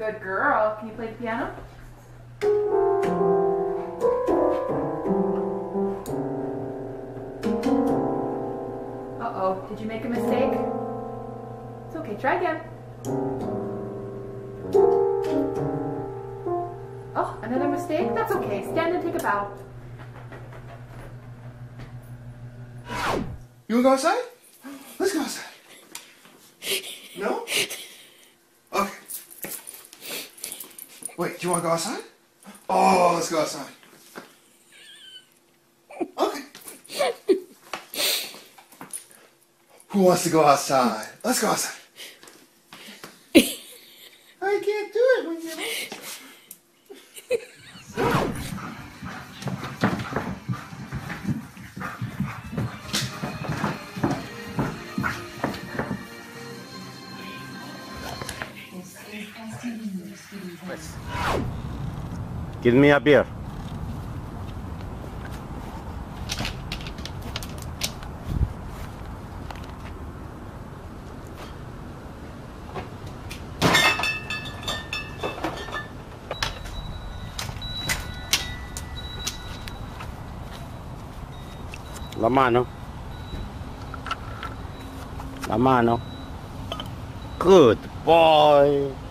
Good girl. Can you play the piano? Uh-oh, did you make a mistake? It's okay, try again. Oh, another mistake? That's okay. Stand and take a bow. You wanna go outside? Let's go outside. No? Okay. Wait, do you wanna go outside? Oh, let's go outside. Okay. Who wants to go outside? Let's go outside. Give me a beer. La mano. La mano. Good boy.